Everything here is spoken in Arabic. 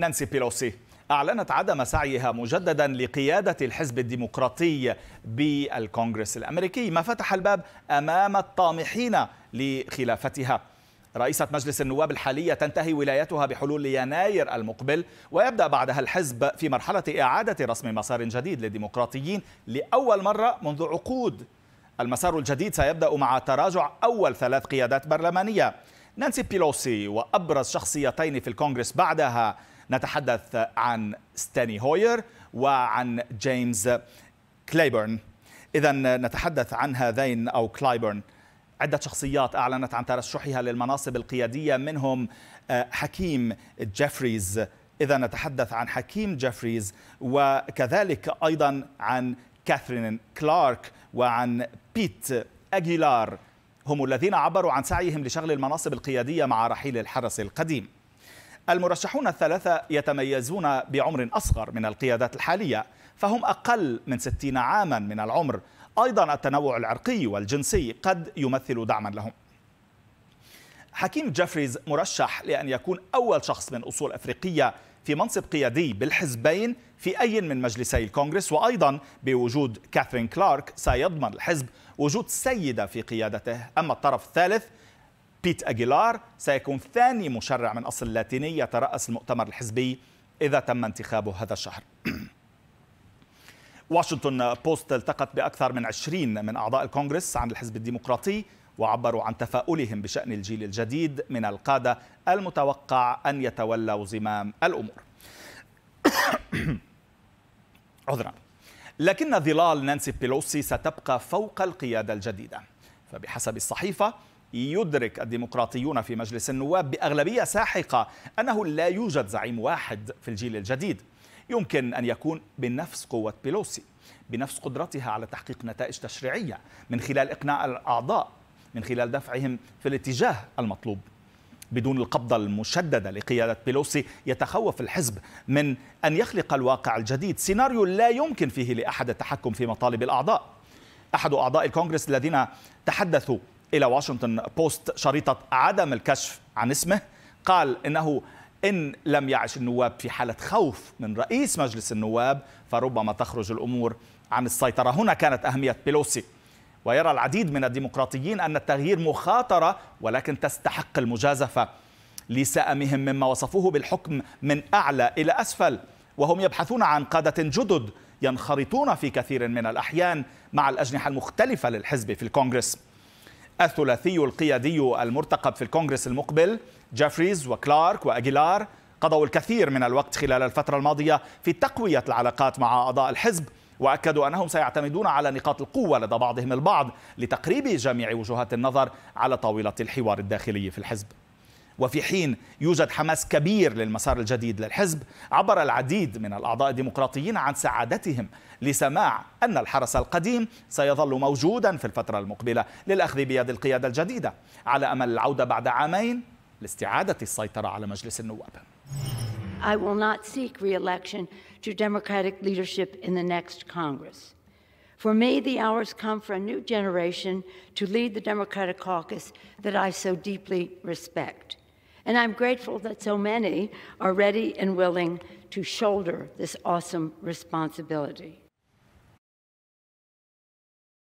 نانسي بيلوسي. أعلنت عدم سعيها مجددا لقيادة الحزب الديمقراطي بالكونغرس الأمريكي ما فتح الباب أمام الطامحين لخلافتها. رئيسة مجلس النواب الحالية تنتهي ولايتها بحلول يناير المقبل ويبدأ بعدها الحزب في مرحلة إعادة رسم مسار جديد للديمقراطيين لأول مرة منذ عقود. المسار الجديد سيبدأ مع تراجع أول ثلاث قيادات برلمانية. نانسي بيلوسي وأبرز شخصيتين في الكونغرس بعدها. نتحدث عن ستيني هوير وعن جيمس كلايبرن إذا نتحدث عن هذين أو كلايبرن عدة شخصيات أعلنت عن ترشحها للمناصب القيادية منهم حكيم جيفريز. إذا نتحدث عن حكيم جيفريز وكذلك أيضا عن كاثرين كلارك وعن بيت أجيلار. هم الذين عبروا عن سعيهم لشغل المناصب القيادية مع رحيل الحرس القديم. المرشحون الثلاثة يتميزون بعمر أصغر من القيادات الحالية فهم أقل من 60 عاما من العمر. أيضا التنوع العرقي والجنسي قد يمثل دعما لهم. حكيم جيفريز مرشح لأن يكون أول شخص من أصول أفريقية في منصب قيادي بالحزبين في أي من مجلسي الكونغرس وأيضا بوجود كاثرين كلارك سيضمن الحزب وجود سيدة في قيادته. أما الطرف الثالث بيت أجيلار سيكون ثاني مشرع من أصل لاتيني يترأس المؤتمر الحزبي إذا تم انتخابه هذا الشهر. واشنطن بوست التقت بأكثر من 20 من أعضاء الكونغرس عن الحزب الديمقراطي وعبروا عن تفاؤلهم بشأن الجيل الجديد من القادة المتوقع أن يتولوا زمام الأمور. عذرا. لكن ظلال نانسي بيلوسي ستبقى فوق القيادة الجديدة. فبحسب الصحيفة يدرك الديمقراطيون في مجلس النواب بأغلبية ساحقة أنه لا يوجد زعيم واحد في الجيل الجديد. يمكن أن يكون بنفس قوة بيلوسي بنفس قدرتها على تحقيق نتائج تشريعية من خلال إقناع الأعضاء. من خلال دفعهم في الاتجاه المطلوب. بدون القبضة المشددة لقيادة بيلوسي يتخوف الحزب من أن يخلق الواقع الجديد سيناريو لا يمكن فيه لأحد التحكم في مطالب الأعضاء. أحد أعضاء الكونغرس الذين تحدثوا إلى واشنطن بوست شريطة عدم الكشف عن اسمه قال إنه إن لم يعش النواب في حالة خوف من رئيس مجلس النواب فربما تخرج الأمور عن السيطرة. هنا كانت أهمية بيلوسي. ويرى العديد من الديمقراطيين أن التغيير مخاطرة ولكن تستحق المجازفة. لسأمهم مما وصفوه بالحكم من أعلى إلى أسفل وهم يبحثون عن قادة جدد ينخرطون في كثير من الأحيان مع الأجنحة المختلفة للحزب في الكونغرس. الثلاثي القيادي المرتقب في الكونغرس المقبل جيفريز وكلارك وأجيلار قضوا الكثير من الوقت خلال الفترة الماضية في تقوية العلاقات مع أعضاء الحزب واكدوا أنهم سيعتمدون على نقاط القوة لدى بعضهم البعض لتقريب جميع وجهات النظر على طاولة الحوار الداخلي في الحزب. وفي حين يوجد حماس كبير للمسار الجديد للحزب عبر العديد من الأعضاء الديمقراطيين عن سعادتهم لسماع أن الحرس القديم سيظل موجودا في الفترة المقبلة للأخذ بيد القيادة الجديدة على أمل العودة بعد عامين لاستعادة السيطرة على مجلس النواب. I will not seek reelection to Democratic leadership in the next Congress. For me, the hours come for a new generation to lead the Democratic caucus that I so deeply respect. And I'm grateful that so many are ready and willing to shoulder this awesome responsibility.